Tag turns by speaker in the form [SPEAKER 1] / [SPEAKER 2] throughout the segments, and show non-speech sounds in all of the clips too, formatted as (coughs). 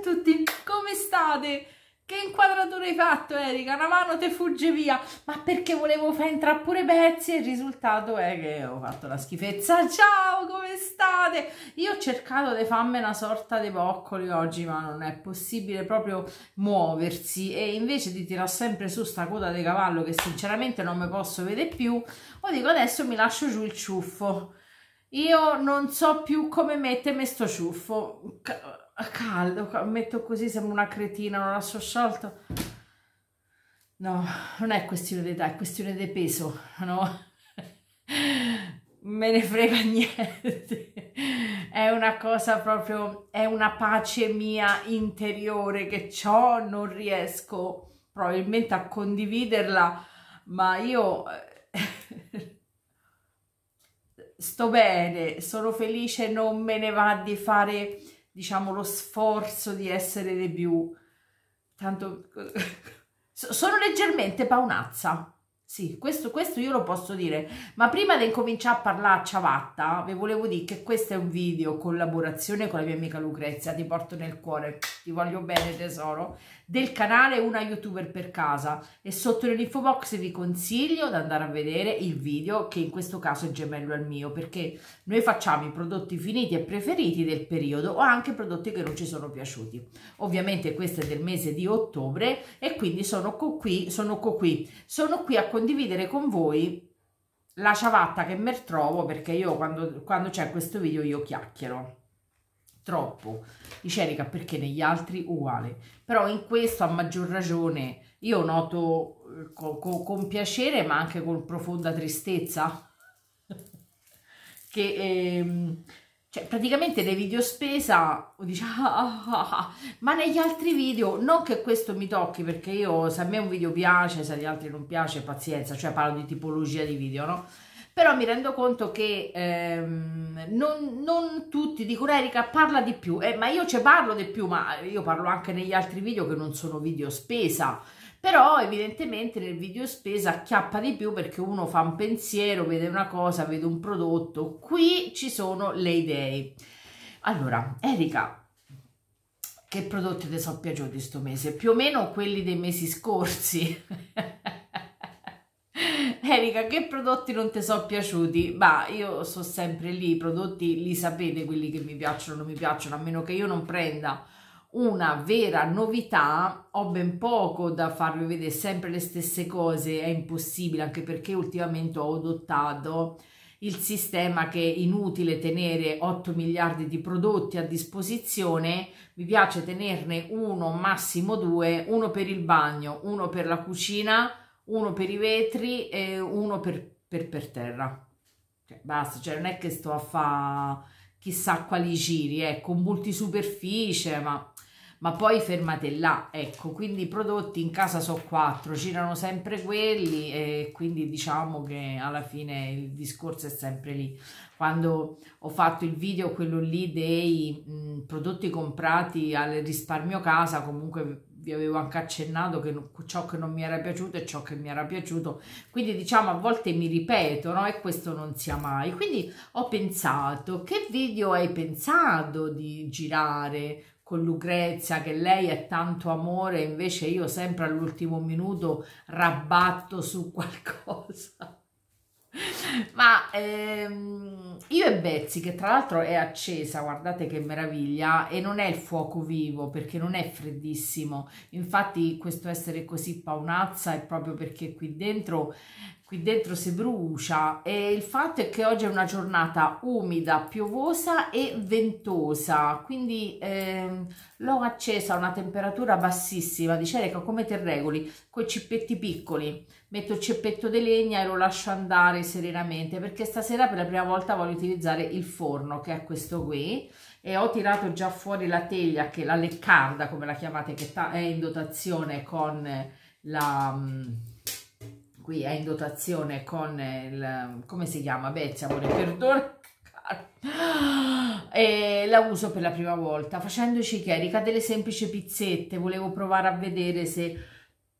[SPEAKER 1] a tutti, come state? Che inquadratura hai fatto Erika? Una mano te fugge via, ma perché volevo fare entrare pure pezzi e il risultato è che ho fatto la schifezza. Ciao, come state? Io ho cercato di farmi una sorta di boccoli oggi, ma non è possibile proprio muoversi e invece di tirare sempre su sta coda di cavallo che sinceramente non mi posso vedere più, o dico adesso mi lascio giù il ciuffo. Io non so più come mettermi sto ciuffo caldo, metto così, sembra una cretina, non lascio sciolto. No, non è questione di età, è questione di peso, no? (laughs) Me ne frega niente. È una cosa proprio, è una pace mia interiore che ho, non riesco probabilmente a condividerla, ma io (laughs) sto bene, sono felice, non me ne va di fare diciamo, lo sforzo di essere di più. Tanto... (laughs) sono leggermente paonazza. Sì, questo, questo, io lo posso dire, ma prima di incominciare a parlare a ciavatta, vi volevo dire che questo è un video collaborazione con la mia amica Lucrezia, ti porto nel cuore, ti voglio bene tesoro, del canale Una Youtuber per casa. E sotto nell'info box vi consiglio di andare a vedere il video che in questo caso è gemello al mio perché noi facciamo i prodotti finiti e preferiti del periodo o anche prodotti che non ci sono piaciuti. Ovviamente questo è del mese di ottobre e quindi sono qui, sono qui, sono qui a condividere con voi la ciabatta che mi trovo perché io quando, quando c'è questo video io chiacchiero. Troppo. Dice Erika perché negli altri uguale? Però in questo a maggior ragione io noto eh, co, co, con piacere ma anche con profonda tristezza. (laughs) Che ehm, cioè praticamente nei video spesa dice (laughs) ah, ah, ah, ah, ma negli altri video non che questo mi tocchi perché io se a me un video piace se agli altri non piace pazienza cioè parlo di tipologia di video no? Però mi rendo conto che ehm, non, non, tutti dicono Erika parla di più, eh, ma io ci parlo di più, ma io parlo anche negli altri video che non sono video spesa, però evidentemente nel video spesa acchiappa di più perché uno fa un pensiero, vede una cosa, vede un prodotto, qui ci sono le idee. Allora, Erika, che prodotti ti sono piaciuti questo mese? Più o meno quelli dei mesi scorsi. (laughs) Erika, che prodotti non ti sono piaciuti? Ma io sono sempre lì, i prodotti li sapete quelli che mi piacciono o non mi piacciono, a meno che io non prenda una vera novità, ho ben poco da farvi vedere sempre le stesse cose, è impossibile, anche perché ultimamente ho adottato il sistema che è inutile tenere 8 miliardi di prodotti a disposizione, mi piace tenerne uno, massimo due, uno per il bagno, uno per la cucina, uno per i vetri e uno per, per, per terra. Cioè, basta, cioè non è che sto a fare chissà quali giri, ecco, multisuperficie, ma, ma poi fermate là, ecco, quindi i prodotti in casa sono quattro, girano sempre quelli e quindi diciamo che alla fine il discorso è sempre lì. Quando ho fatto il video, quello lì dei mh, prodotti comprati al risparmio casa, comunque vi avevo anche accennato che ciò che non mi era piaciuto e ciò che mi era piaciuto. Quindi diciamo a volte mi ripeto no? e questo non sia mai. Quindi ho pensato che video hai pensato di girare con Lucrezia che lei è tanto amore invece io sempre all'ultimo minuto rabatto su qualcosa (laughs) ma ehm, io e Betsy che tra l'altro è accesa guardate che meraviglia e non è il fuoco vivo perché non è freddissimo. Infatti questo essere così paonazza è proprio perché qui dentro qui dentro si brucia. E il fatto è che oggi è una giornata umida, piovosa e ventosa, quindi ehm, l'ho accesa a una temperatura bassissima, dice Erika come te regoli? Con i cippetti piccoli, metto il cippetto di legna e lo lascio andare serenamente perché stasera per la prima volta voglio utilizzare il forno che è questo qui e ho tirato già fuori la teglia che la leccarda come la chiamate che è in dotazione con la qui è in dotazione con il, come si chiama? Betsy, amore, perdono e la uso per la prima volta facendoci che Erika delle semplici pizzette volevo provare a vedere se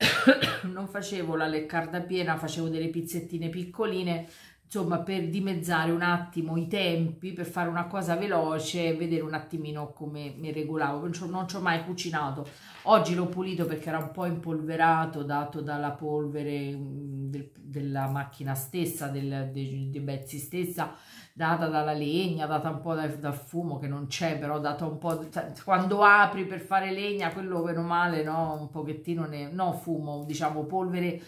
[SPEAKER 1] (coughs) non facevo la leccarda piena facevo delle pizzettine piccoline insomma per dimezzare un attimo i tempi, per fare una cosa veloce, vedere un attimino come mi regolavo, non ci ho mai cucinato, oggi l'ho pulito perché era un po' impolverato dato dalla polvere mm, del, della macchina stessa, del, dei, dei pezzi stessa, data dalla legna, data un po' dal, dal fumo che non c'è, però data un po', cioè, quando apri per fare legna, quello meno male, no, un pochettino, ne, no fumo, diciamo polvere,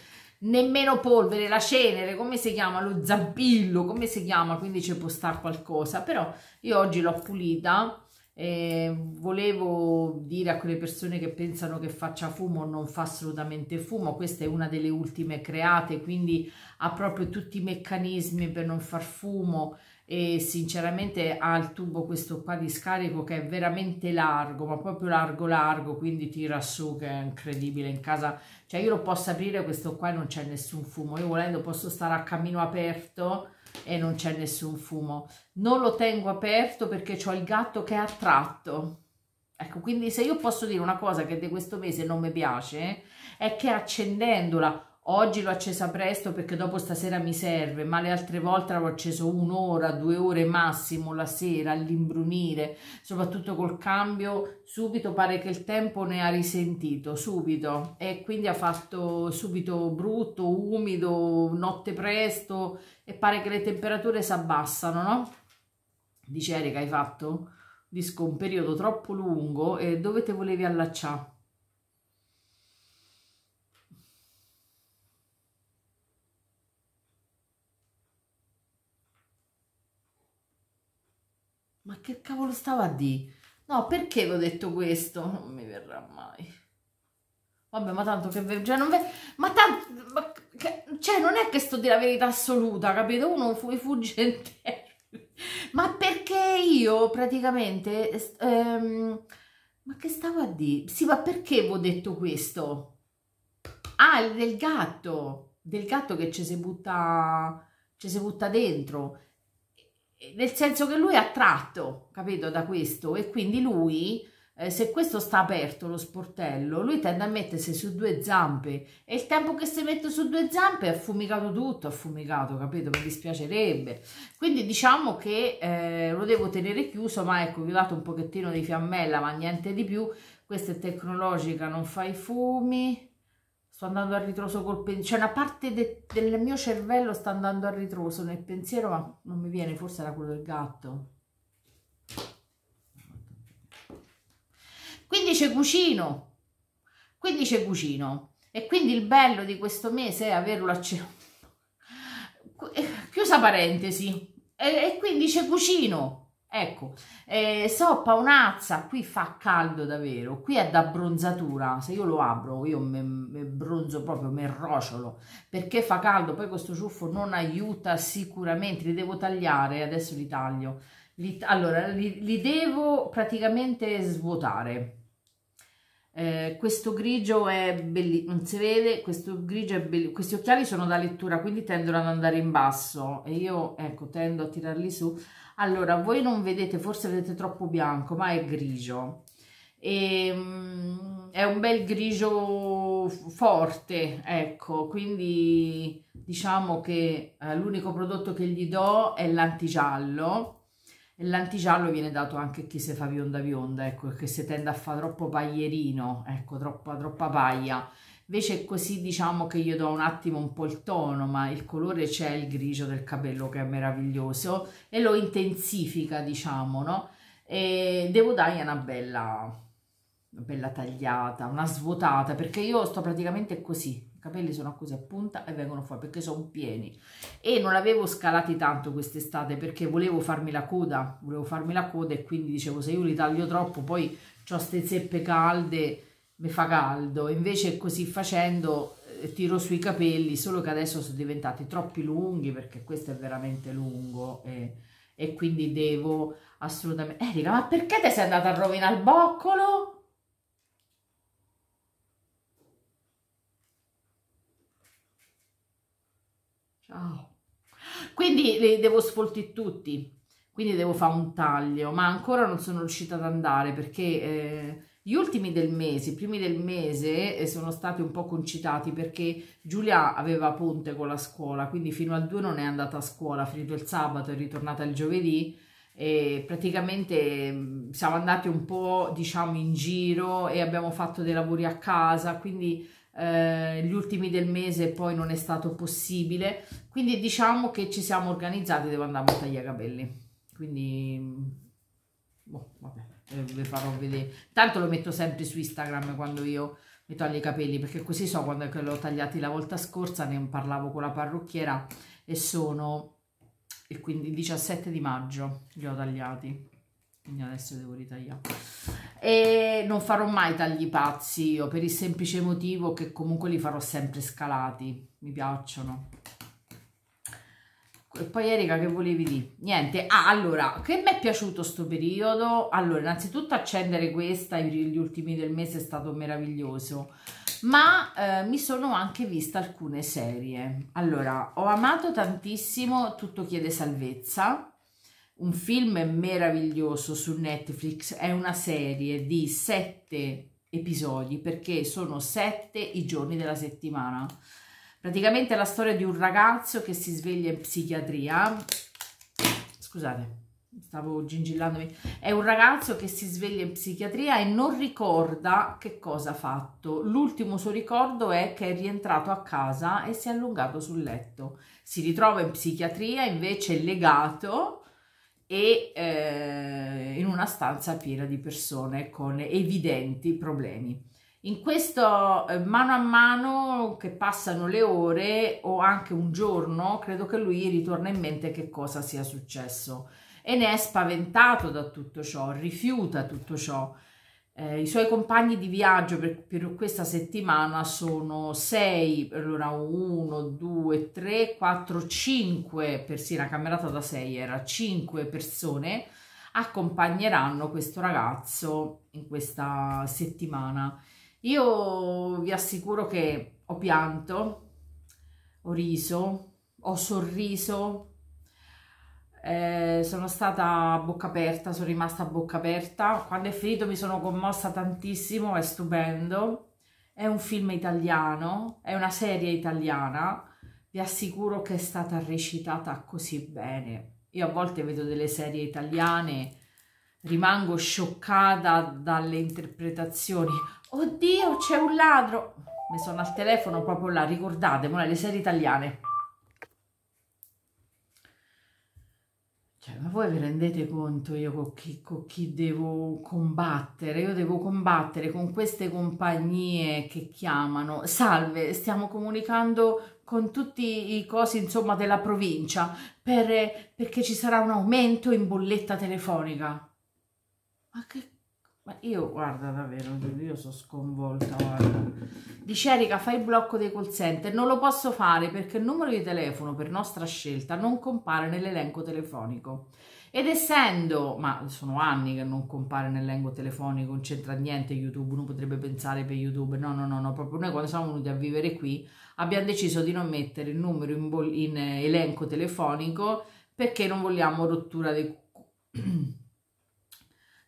[SPEAKER 1] nemmeno polvere, la cenere, come si chiama, lo zampillo, come si chiama, quindi ci può stare qualcosa, però io oggi l'ho pulita, eh, volevo dire a quelle persone che pensano che faccia fumo non fa assolutamente fumo. Questa è una delle ultime create quindi ha proprio tutti i meccanismi per non far fumo e sinceramente ha il tubo questo qua di scarico che è veramente largo ma proprio largo largo quindi tira su che è incredibile in casa. Cioè io lo posso aprire questo qua e non c'è nessun fumo. Io volendo posso stare a cammino aperto e non c'è nessun fumo. Non lo tengo aperto perché ho il gatto che è attratto. Ecco quindi se io posso dire una cosa che di questo mese non mi piace è che accendendola Oggi l'ho accesa presto perché dopo stasera mi serve, ma le altre volte l'avevo acceso un'ora, due ore massimo la sera all'imbrunire, soprattutto col cambio, subito pare che il tempo ne ha risentito, subito, e quindi ha fatto subito brutto, umido, notte presto, e pare che le temperature si abbassano, no? Dice Erika, hai fatto? Disco un periodo troppo lungo e dove te volevi allacciare? Che cavolo stava a dire? No, perché vi ho detto questo? Non mi verrà mai. Vabbè, ma tanto che... Cioè, non ve... Ma tanto... Ma, che, cioè, non è che sto di la verità assoluta, capito? Uno fu, fugge in Ma perché io, praticamente... Ehm, ma che stavo a dire? Sì, ma perché vi ho detto questo? Ah, del gatto. Del gatto che ci si butta... Ci si butta dentro nel senso che lui è attratto, capito, da questo e quindi lui, eh, se questo sta aperto lo sportello, lui tende a mettersi su due zampe e il tempo che si mette su due zampe è affumicato tutto, affumicato, capito, mi dispiacerebbe. Quindi diciamo che eh, lo devo tenere chiuso, ma ecco, vi ho dato un pochettino di fiammella, ma niente di più. Questa è tecnologica, non fa i fumi, sto andando a ritroso col pensiero, cioè una parte de del mio cervello sta andando a ritroso nel pensiero, ma non mi viene, forse era quello del gatto. Quindi c'è cucino, quindi c'è cucino, e quindi il bello di questo mese è averlo acceso. Chiusa parentesi, e, e quindi c'è cucino, Ecco, eh, soppa un'azza, qui fa caldo davvero, qui è da bronzatura, se io lo apro io mi bronzo proprio, mi rociolo, perché fa caldo, poi questo ciuffo non aiuta sicuramente, li devo tagliare, adesso li taglio, li, allora li, li devo praticamente svuotare, eh, questo grigio è bellissimo, non si vede, questo grigio è bellissimo, questi occhiali sono da lettura quindi tendono ad andare in basso. E io ecco tendo a tirarli su, allora voi non vedete forse vedete troppo bianco ma è grigio e, um, è un bel grigio forte ecco quindi diciamo che eh, l'unico prodotto che gli do è l'antigiallo. L'antigiallo viene dato anche a chi si fa bionda bionda ecco che si tende a fare troppo paglierino ecco troppa troppa paglia. Invece così diciamo che io do un attimo un po' il tono ma il colore c'è il grigio del capello che è meraviglioso e lo intensifica diciamo no? E devo dargli una bella bella tagliata una svuotata perché io sto praticamente così i capelli sono così a punta e vengono fuori perché sono pieni e non l'avevo scalati tanto quest'estate perché volevo farmi la coda volevo farmi la coda e quindi dicevo se io li taglio troppo poi ho queste zeppe calde mi fa caldo, invece così facendo eh, tiro sui capelli, solo che adesso sono diventati troppi lunghi perché questo è veramente lungo e, e quindi devo assolutamente... Erika, ma perché ti sei andata a rovinare il boccolo? Ciao. Quindi li devo sfoltire tutti, quindi devo fare un taglio, ma ancora non sono riuscita ad andare perché... Eh, Gli ultimi del mese, i primi del mese eh, sono stati un po' concitati perché Giulia aveva ponte con la scuola, quindi fino al 2 non è andata a scuola, finito il sabato, è ritornata il giovedì e praticamente mm, siamo andati un po' diciamo in giro e abbiamo fatto dei lavori a casa, quindi eh, gli ultimi del mese poi non è stato possibile, quindi diciamo che ci siamo organizzati, devo andare a tagliare i capelli, quindi mm, boh, vabbè vi farò vedere. Tanto lo metto sempre su Instagram quando io mi taglio i capelli perché così so quando l'ho tagliati la volta scorsa ne parlavo con la parrucchiera e sono il, 15, il 17 di maggio li ho tagliati. Quindi adesso devo ritagliare. E non farò mai tagli pazzi io per il semplice motivo che comunque li farò sempre scalati. Mi piacciono. e poi Erika che volevi dire? Niente, ah allora, che mi è piaciuto sto periodo? Allora, innanzitutto accendere questa gli ultimi del mese è stato meraviglioso, ma eh, mi sono anche vista alcune serie. Allora, ho amato tantissimo Tutto chiede salvezza, un film meraviglioso su Netflix, è una serie di sette episodi perché sono sette i giorni della settimana Praticamente è la storia di un ragazzo che si sveglia in psichiatria. Scusate, stavo gingillandomi. È un ragazzo che si sveglia in psichiatria e non ricorda che cosa ha fatto. L'ultimo suo ricordo è che è rientrato a casa e si è allungato sul letto. Si ritrova in psichiatria invece legato e eh, in una stanza piena di persone con evidenti problemi. In questo eh, mano a mano che passano le ore o anche un giorno, credo che lui ritorna in mente che cosa sia successo e ne è spaventato da tutto ciò, rifiuta tutto ciò. Eh, I suoi compagni di viaggio per, per, questa settimana sono sei, allora uno, due, tre, quattro, cinque, persino la camerata da sei era cinque persone accompagneranno questo ragazzo in questa settimana io vi assicuro che ho pianto, ho riso, ho sorriso, eh, sono stata a bocca aperta, sono rimasta a bocca aperta. Quando è finito mi sono commossa tantissimo, è stupendo. È un film italiano, è una serie italiana. Vi assicuro che è stata recitata così bene. Io a volte vedo delle serie italiane, rimango scioccata dalle interpretazioni Oddio, c'è un ladro. Mi sono al telefono proprio là, ricordate, le serie italiane. Cioè, ma voi vi rendete conto io con chi, con chi devo combattere? Io devo combattere con queste compagnie che chiamano. Salve, stiamo comunicando con tutti i cosi, insomma, della provincia per, perché ci sarà un aumento in bolletta telefonica. Ma che ma io, guarda, davvero, io sono sconvolta, guarda. Dice Erika, fai il blocco dei call center. Non lo posso fare perché il numero di telefono per nostra scelta non compare nell'elenco telefonico. Ed essendo, ma sono anni che non compare nell'elenco telefonico, non c'entra niente YouTube, uno potrebbe pensare per YouTube, no, no, no, no, proprio noi quando siamo venuti a vivere qui abbiamo deciso di non mettere il numero in, in elenco telefonico perché non vogliamo rottura dei (clears throat)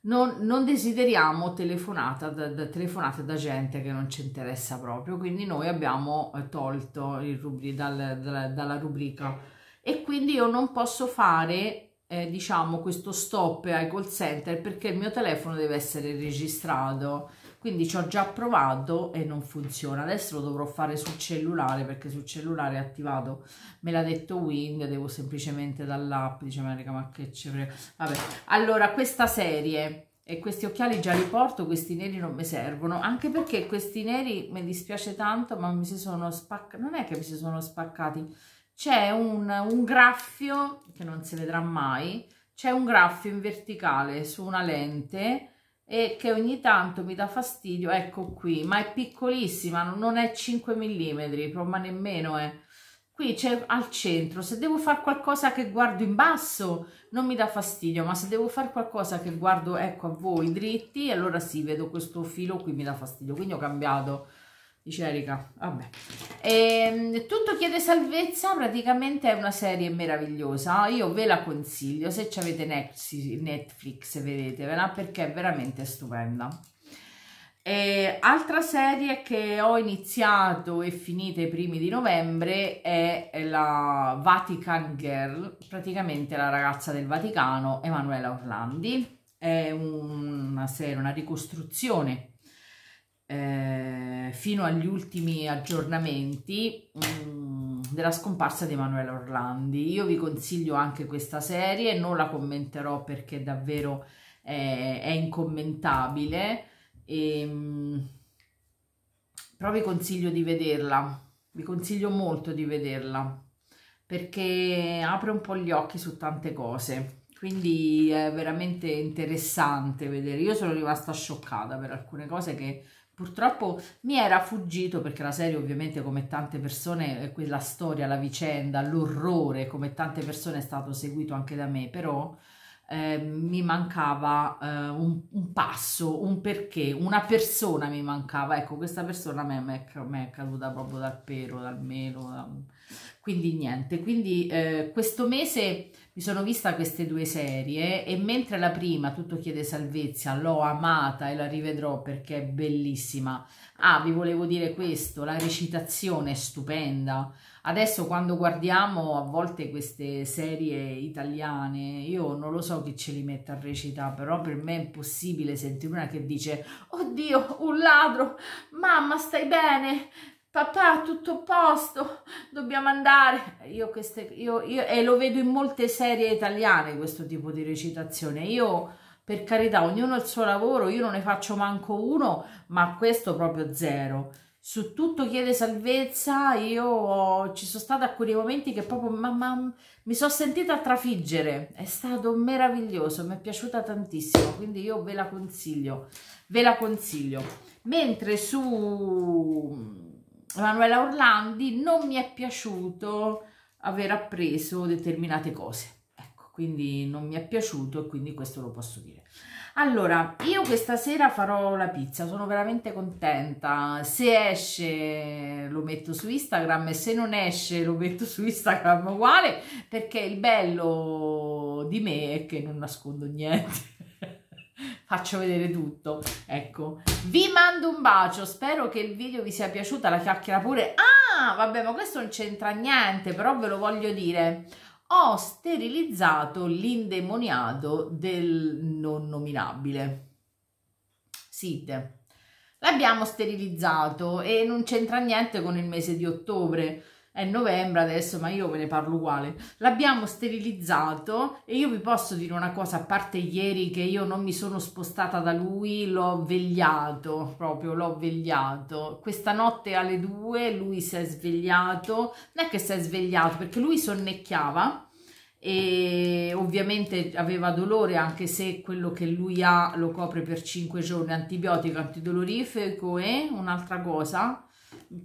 [SPEAKER 1] non, non desideriamo telefonata da, da, telefonate da gente che non ci interessa proprio, quindi noi abbiamo eh, tolto il rubri, dal, dal, dalla rubrica. E quindi io non posso fare eh, diciamo questo stop ai call center perché il mio telefono deve essere registrato quindi ci ho già provato e non funziona. Adesso lo dovrò fare sul cellulare perché sul cellulare è attivato. Me l'ha detto Wing devo semplicemente dall'app dice America ma che ci vabbè. Allora questa serie e questi occhiali già li porto questi neri non mi servono. Anche perché questi neri mi dispiace tanto ma mi si sono spaccati non è che mi si sono spaccati. C'è un, un graffio che non si vedrà mai c'è un graffio in verticale su una lente e che ogni tanto mi dà fastidio, ecco qui, ma è piccolissima, non è 5 mm, ma nemmeno è. Qui c'è al centro, se devo fare qualcosa che guardo in basso non mi dà fastidio, ma se devo fare qualcosa che guardo, ecco, a voi dritti, allora sì, vedo questo filo qui mi dà fastidio, quindi ho cambiato dice Erika, vabbè. E, ehm, tutto chiede salvezza, praticamente è una serie meravigliosa, io ve la consiglio, se avete Netflix, vedetevela, perché è veramente stupenda. E altra serie che ho iniziato e finita i primi di novembre è la Vatican Girl, praticamente la ragazza del Vaticano, Emanuela Orlandi. È una serie, una ricostruzione eh, fino agli ultimi aggiornamenti mh, mm, della scomparsa di Emanuela Orlandi. Io vi consiglio anche questa serie, non la commenterò perché davvero è, è incommentabile e, ehm, però vi consiglio di vederla, vi consiglio molto di vederla perché apre un po' gli occhi su tante cose quindi è veramente interessante vedere io sono rimasta scioccata per alcune cose che purtroppo mi era fuggito perché la serie ovviamente come tante persone quella storia la vicenda l'orrore come tante persone è stato seguito anche da me però eh, mi mancava eh, un, un, passo, un perché, una persona mi mancava, ecco questa persona mi è, caduta proprio dal pero, dal melo, da... quindi niente, quindi eh, questo mese mi sono vista queste due serie e mentre la prima, Tutto chiede salvezza, l'ho amata e la rivedrò perché è bellissima, ah vi volevo dire questo, la recitazione è stupenda, Adesso quando guardiamo a volte queste serie italiane, io non lo so chi ce li mette a recitare, però per me è impossibile sentire una che dice Oddio, un ladro, mamma stai bene, papà tutto a posto, dobbiamo andare. Io, queste, io, io, e lo vedo in molte serie italiane questo tipo di recitazione. Io per carità, ognuno ha il suo lavoro, io non ne faccio manco uno, ma questo proprio zero su tutto chiede salvezza, io ci sono stata a quei momenti che proprio mamma, mi sono sentita trafiggere, è stato meraviglioso, mi è piaciuta tantissimo, quindi io ve la consiglio, ve la consiglio. Mentre su Emanuela Orlandi non mi è piaciuto aver appreso determinate cose, ecco, quindi non mi è piaciuto e quindi questo lo posso dire. Allora, io questa sera farò la pizza, sono veramente contenta. Se esce lo metto su Instagram e se non esce lo metto su Instagram uguale perché il bello di me è che non nascondo niente. Faccio vedere tutto, ecco. Vi mando un bacio, spero che il video vi sia piaciuto, la chiacchiera pure. Ah, vabbè, ma questo non c'entra niente, però ve lo voglio dire ho sterilizzato l'indemoniato del non nominabile. Sid. L'abbiamo sterilizzato e non c'entra niente con il mese di ottobre è novembre adesso, ma io ve ne parlo uguale. L'abbiamo sterilizzato e io vi posso dire una cosa, a parte ieri che io non mi sono spostata da lui, l'ho vegliato, proprio l'ho vegliato. Questa notte alle due lui si è svegliato, non è che si è svegliato perché lui sonnecchiava e ovviamente aveva dolore anche se quello che lui ha lo copre per 5 giorni antibiotico, antidolorifico e un'altra cosa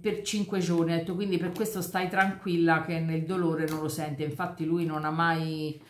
[SPEAKER 1] per 5 giorni, ho detto quindi per questo stai tranquilla che nel dolore non lo sente, infatti lui non ha mai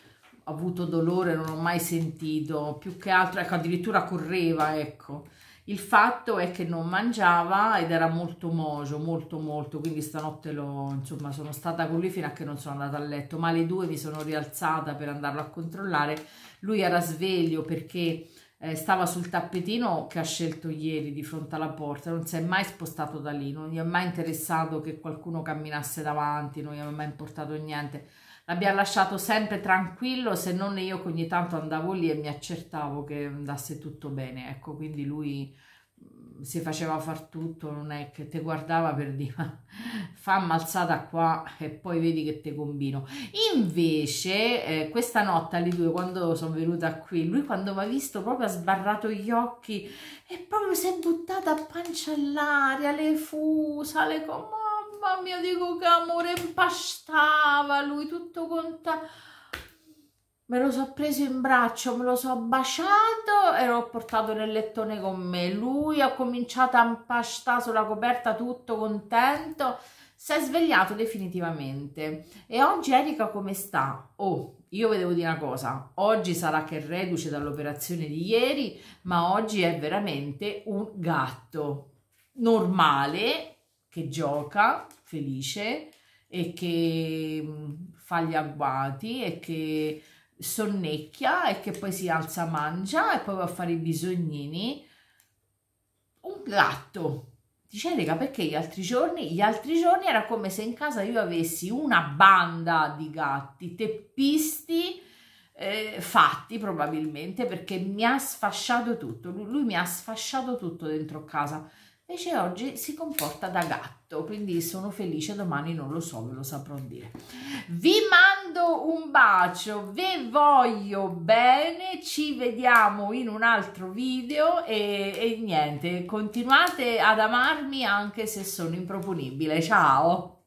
[SPEAKER 1] avuto dolore, non ho mai sentito, più che altro, ecco addirittura correva, ecco. Il fatto è che non mangiava ed era molto mogio, molto molto, quindi stanotte lo, insomma, sono stata con lui fino a che non sono andata a letto, ma alle due mi sono rialzata per andarlo a controllare, lui era sveglio perché eh, stava sul tappetino che ha scelto ieri di fronte alla porta, non si è mai spostato da lì, non gli è mai interessato che qualcuno camminasse davanti, non gli è mai importato niente. L'abbiamo lasciato sempre tranquillo, se non io che ogni tanto andavo lì e mi accertavo che andasse tutto bene, ecco, quindi lui si faceva far tutto, non è che te guardava per dire ma fammi alzata qua e poi vedi che te combino. Invece eh, questa notte alle due quando sono venuta qui, lui quando mi ha visto proprio ha sbarrato gli occhi e proprio si è buttata a pancia all'aria, le fusa, le mamma mia dico che amore impastava lui tutto contento me lo so preso in braccio, me lo so baciato e l'ho portato nel lettone con me. Lui ha cominciato a impastare sulla coperta tutto contento, si è svegliato definitivamente. E oggi Erika come sta? Oh, io vi devo dire una cosa, oggi sarà che reduce dall'operazione di ieri, ma oggi è veramente un gatto normale che gioca, felice e che mm, fa gli agguati e che sonnecchia e che poi si alza, mangia e poi va a fare i bisognini. Un gatto. Dice Erika perché gli altri giorni? Gli altri giorni era come se in casa io avessi una banda di gatti teppisti eh, fatti probabilmente perché mi ha sfasciato tutto, lui, lui mi ha sfasciato tutto dentro casa invece oggi si comporta da gatto, quindi sono felice, domani non lo so, ve lo saprò dire. Vi mando un bacio, vi voglio bene, ci vediamo in un altro video e, e niente, continuate ad amarmi anche se sono improponibile, ciao!